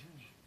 Junior.